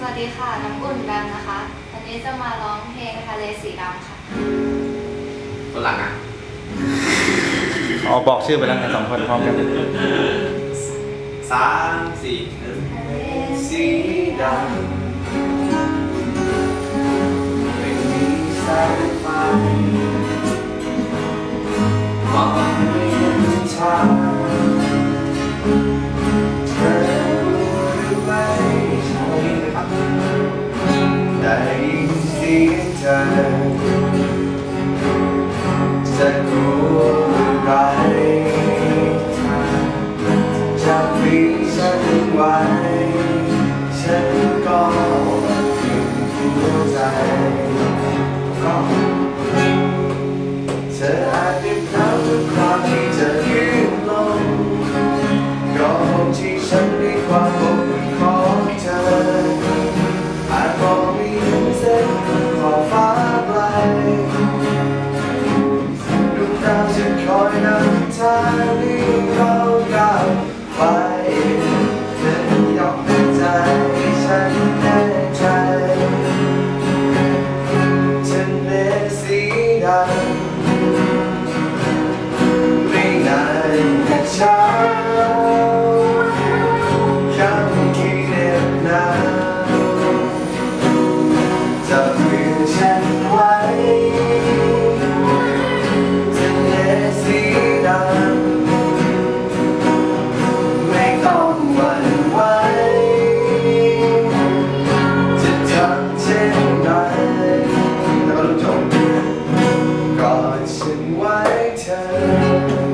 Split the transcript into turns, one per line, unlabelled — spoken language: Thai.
สวัสดีค่ะ น้ำอุ่นแบมนะคะ วันนี้จะมาร้องเพลงทะเลสีดำค่ะ
ฝรั่งอะ
อ๋อบอกชื่อไปแล้วไงสองคนพร้อมกัน
สามสี่
ทะเล
สีดำ สียงเธอจะกลัวอะไรจะมีฉันไว้ฉันก็ยังหัวใจ วงด in white